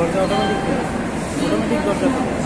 दर्जा automatic automatic दर्जा